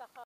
השכר